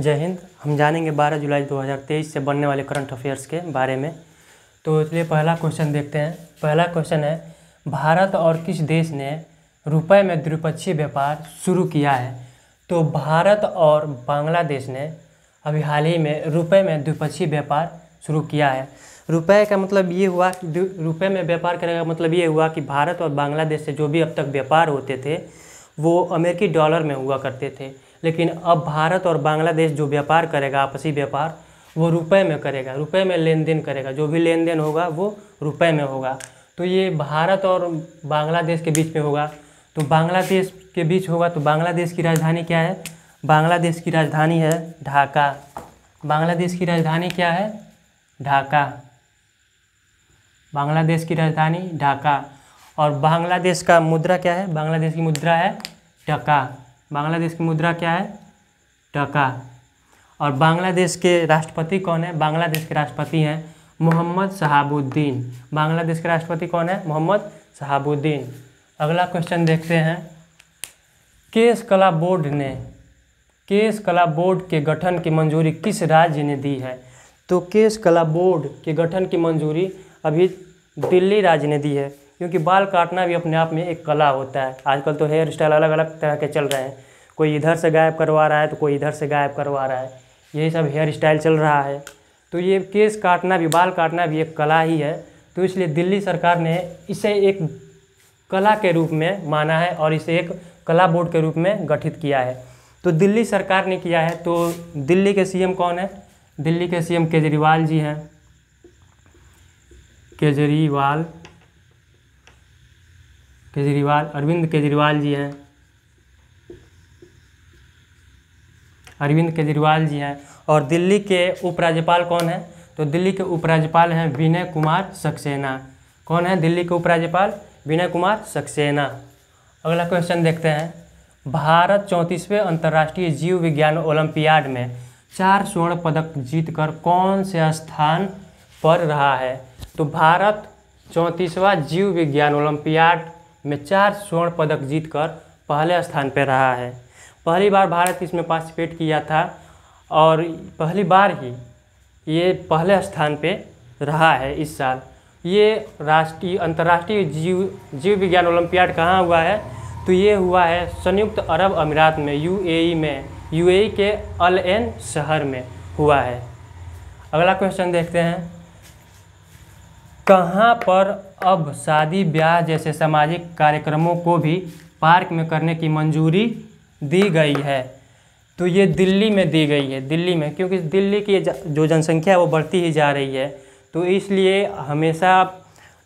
जय हिंद। हम जानेंगे 12 जुलाई 2023 से बनने वाले करंट अफेयर्स के बारे में। तो इसलिए पहला क्वेश्चन देखते हैं। पहला क्वेश्चन है, भारत और किस देश ने रुपए में द्विपक्षीय व्यापार शुरू किया है? तो भारत और बांग्लादेश ने अभी हाल ही में रुपए में द्विपक्षीय व्यापार शुरू किया है। रुपए का मतलब ये हुआ कि रुपए में व्यापार करने का मतलब ये हुआ कि भारत और बांग्लादेश से जो भी अब तक व्यापार होते थे, वो अमेरिकी डॉलर में हुआ करते थे। लेकिन अब भारत और बांग्लादेश जो व्यापार करेगा, आपसी व्यापार, वो रुपए में करेगा, रुपए में लेन देन करेगा। जो भी लेन देन होगा, वो रुपए में होगा। तो ये भारत और बांग्लादेश के बीच में होगा। तो बांग्लादेश के बीच होगा तो बांग्लादेश की राजधानी क्या है? बांग्लादेश की राजधानी है ढाका। बांग्लादेश की राजधानी क्या है? ढाका। बांग्लादेश की राजधानी ढाका। और बांग्लादेश का मुद्रा क्या है? बांग्लादेश की मुद्रा है टका। बांग्लादेश की मुद्रा क्या है? टका। और बांग्लादेश के राष्ट्रपति कौन है? बांग्लादेश के राष्ट्रपति हैं मोहम्मद शहाबुद्दीन। बांग्लादेश के राष्ट्रपति कौन है? मोहम्मद शहाबुद्दीन। अगला क्वेश्चन देखते हैं। केस कला बोर्ड ने, केस कला बोर्ड के गठन की मंजूरी किस राज्य ने दी है? तो केस कला बोर्ड के गठन की मंजूरी अभी दिल्ली राज्य ने दी है। क्योंकि बाल काटना भी अपने आप में एक कला होता है। आजकल तो हेयर स्टाइल अलग अलग तरह के चल रहे हैं। कोई इधर से गायब करवा रहा है तो कोई इधर से गायब करवा रहा है। यही सब हेयर स्टाइल चल रहा है। तो ये केस काटना भी, बाल काटना भी एक कला ही है। तो इसलिए दिल्ली सरकार ने इसे एक कला के रूप में माना है और इसे एक कला बोर्ड के रूप में गठित किया है। तो दिल्ली सरकार ने किया है तो दिल्ली के सीएम कौन है? दिल्ली के सीएम केजरीवाल जी हैं। केजरीवाल केजरीवाल, अरविंद केजरीवाल जी हैं। अरविंद केजरीवाल जी हैं। और दिल्ली के उपराज्यपाल कौन है? तो दिल्ली के उपराज्यपाल हैं विनय कुमार सक्सेना। कौन है दिल्ली के उपराज्यपाल? विनय कुमार सक्सेना। अगला क्वेश्चन देखते हैं। भारत चौंतीसवें अंतर्राष्ट्रीय जीव विज्ञान ओलंपियाड में चार स्वर्ण पदक जीतकर कौन से स्थान पर रहा है? तो भारत चौंतीसवा जीव विज्ञान ओलंपियाड में चार स्वर्ण पदक जीतकर पहले स्थान पर रहा है। पहली बार भारत इसमें पार्टिसिपेट किया था और पहली बार ही ये पहले स्थान पे रहा है इस साल। ये राष्ट्रीय, अंतर्राष्ट्रीय जीव जीव विज्ञान ओलंपियाड कहाँ हुआ है? तो ये हुआ है संयुक्त अरब अमीरात में, यूएई में। यूएई के अल एन शहर में हुआ है। अगला क्वेश्चन देखते हैं। कहाँ पर अब शादी, ब्याह जैसे सामाजिक कार्यक्रमों को भी पार्क में करने की मंजूरी दी गई है? तो ये दिल्ली में दी गई है, दिल्ली में, क्योंकि दिल्ली की जो जनसंख्या है वो बढ़ती ही जा रही है। तो इसलिए हमेशा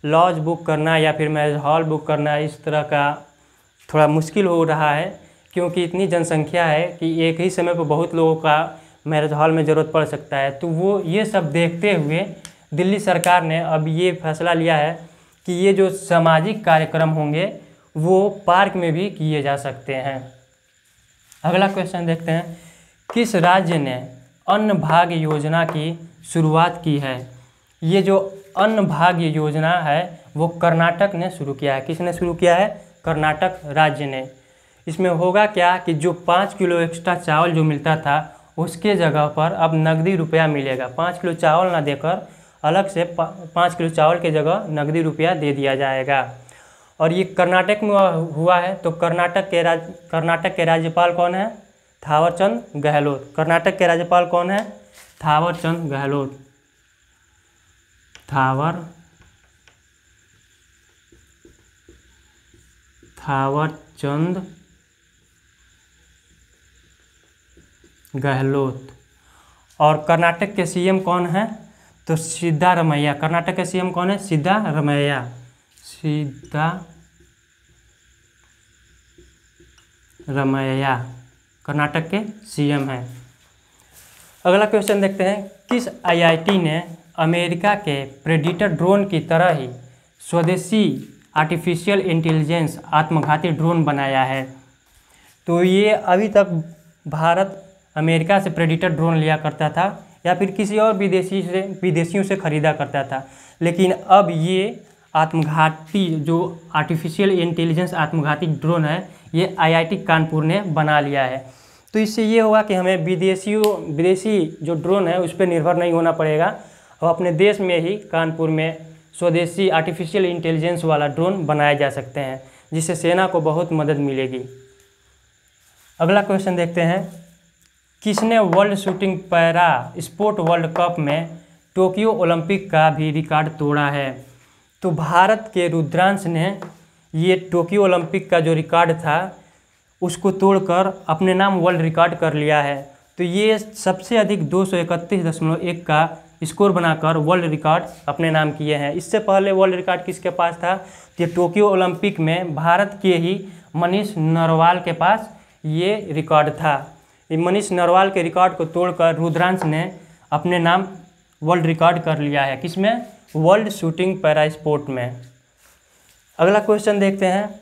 लॉज बुक करना या फिर मैरिज हॉल बुक करना इस तरह का थोड़ा मुश्किल हो रहा है, क्योंकि इतनी जनसंख्या है कि एक ही समय पर बहुत लोगों का मैरिज हॉल में ज़रूरत पड़ सकता है। तो वो ये सब देखते हुए दिल्ली सरकार ने अब ये फैसला लिया है कि ये जो सामाजिक कार्यक्रम होंगे, वो पार्क में भी किए जा सकते हैं। अगला क्वेश्चन देखते हैं। किस राज्य ने अन्न भाग्य योजना की शुरुआत की है? ये जो अन्न भाग्य योजना है, वो कर्नाटक ने शुरू किया है। किसने शुरू किया है? कर्नाटक राज्य ने। इसमें होगा क्या कि जो पाँच किलो एक्स्ट्रा चावल जो मिलता था, उसके जगह पर अब नकदी रुपया मिलेगा। पाँच किलो चावल ना देकर अलग से पाँच किलो चावल के जगह नकदी रुपया दे दिया जाएगा। और ये कर्नाटक में हुआ है तो कर्नाटक के राज, कर्नाटक के राज्यपाल कौन है? थावरचंद गहलोत। कर्नाटक के राज्यपाल कौन है? थावरचंद गहलोत। थावर, थावरचंद गहलोत। और कर्नाटक के सीएम कौन है? तो सिद्धारमैया कर्नाटक के सीएम कौन है? सिद्धारमैया सीधा रमैया, कर्नाटक के सीएम हैं। अगला क्वेश्चन देखते हैं। किस आईआईटी ने अमेरिका के प्रेडिटर ड्रोन की तरह ही स्वदेशी आर्टिफिशियल इंटेलिजेंस आत्मघाती ड्रोन बनाया है? तो ये अभी तक भारत अमेरिका से प्रेडिटर ड्रोन लिया करता था। या फिर किसी और विदेशी से, विदेशियों से ख़रीदा करता था। लेकिन अब ये आत्मघाती जो आर्टिफिशियल इंटेलिजेंस आत्मघाती ड्रोन है, ये आईआईटी कानपुर ने बना लिया है। तो इससे ये होगा कि हमें विदेशियों, विदेशी जो ड्रोन है, उस पर निर्भर नहीं होना पड़ेगा। और अपने देश में ही कानपुर में स्वदेशी आर्टिफिशियल इंटेलिजेंस वाला ड्रोन बनाए जा सकते हैं, जिससे सेना को बहुत मदद मिलेगी। अगला क्वेश्चन देखते हैं। किसने world shooting para sport world cup में टोक्यो ओलंपिक का भी रिकॉर्ड तोड़ा है? तो भारत के रुद्रांश ने ये टोक्यो ओलंपिक का जो रिकॉर्ड था, उसको तोड़कर अपने नाम वर्ल्ड रिकॉर्ड कर लिया है। तो ये सबसे अधिक दो का स्कोर बनाकर वर्ल्ड रिकॉर्ड अपने नाम किए हैं। इससे पहले वर्ल्ड रिकॉर्ड किसके पास था? कि टोक्यो ओलंपिक में भारत के ही मनीष नरवाल के पास ये रिकॉर्ड था। मनीष नरवाल के रिकॉर्ड को तोड़कर रुद्रांश ने अपने नाम वर्ल्ड रिकॉर्ड कर लिया है। किसमें? वर्ल्ड शूटिंग पैरा स्पोर्ट में। अगला क्वेश्चन देखते हैं।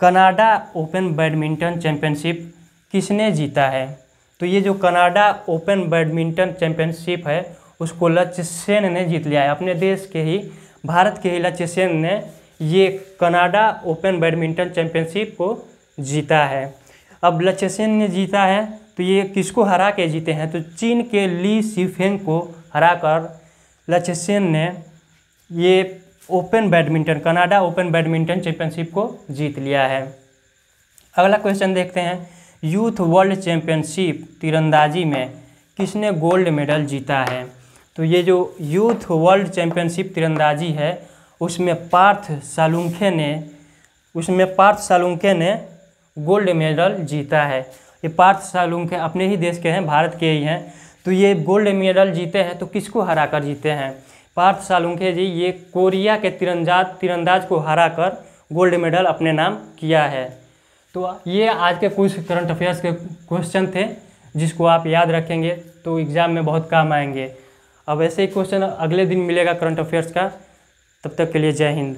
कनाडा ओपन बैडमिंटन चैंपियनशिप किसने जीता है? तो ये जो कनाडा ओपन बैडमिंटन चैंपियनशिप है, उसको लक्ष्य सेन ने जीत लिया है। अपने देश के ही, भारत के ही लक्ष्य सेन ने ये कनाडा ओपन बैडमिंटन चैंपियनशिप को जीता है। अब लक्ष्य सेन ने जीता है। तो ये किसको हरा के जीते हैं? तो चीन के ली सीफेंग को हराकर कर सेन ने ये open badminton, Canada open badminton championship को जीत लिया है। अगला क्वेश्चन देखते हैं। यूथ वर्ल्ड चैंपियनशिप तीरंदाजी में किसने गोल्ड मेडल जीता है? तो ये जो यूथ वर्ल्ड चैंपियनशिप तीरंदाजी है, उसमें पार्थ सालुंखे ने, उसमें पार्थ सालुंखे ने गोल्ड मेडल जीता है। ये पार्थ सालुंखे अपने ही देश के हैं, भारत के ही हैं। तो ये गोल्ड मेडल जीते हैं तो किसको हरा कर जीते हैं? पार्थ सालुंखे जी, ये कोरिया के तिरंदाज तिरंदाज को हरा कर गोल्ड मेडल अपने नाम किया है। तो ये आज के कुछ करंट अफेयर्स के क्वेश्चन थे, जिसको आप याद रखेंगे तो एग्ज़ाम में बहुत काम आएँगे। अब ऐसे ही क्वेश्चन अगले दिन मिलेगा करंट अफेयर्स का। तब तक के लिए जय हिंद।